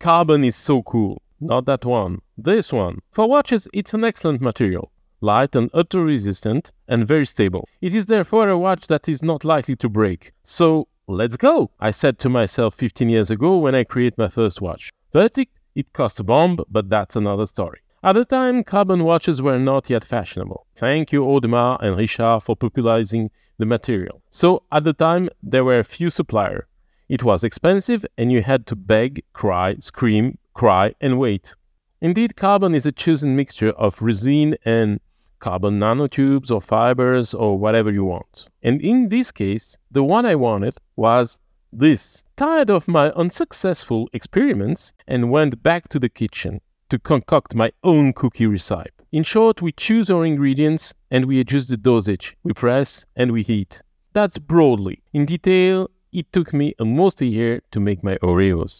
Carbon is so cool. Not that one, this one. For watches, it's an excellent material. Light and auto-resistant and very stable. It is therefore a watch that is not likely to break. So, let's go! I said to myself 15 years ago when I created my first watch. Verdict, it cost a bomb, but that's another story. At the time, carbon watches were not yet fashionable. Thank you Audemars and Richard for popularizing the material. So at the time, there were a few suppliers. It was expensive and you had to beg, cry, scream, cry and wait. Indeed, carbon is a chosen mixture of resin and carbon nanotubes or fibers or whatever you want. And in this case, the one I wanted was this. Tired of my unsuccessful experiments and went back to the kitchen to concoct my own cookie recipe. In short, we choose our ingredients and we adjust the dosage. We press and we heat. That's broadly. In detail, it took me almost a year to make my Oreos.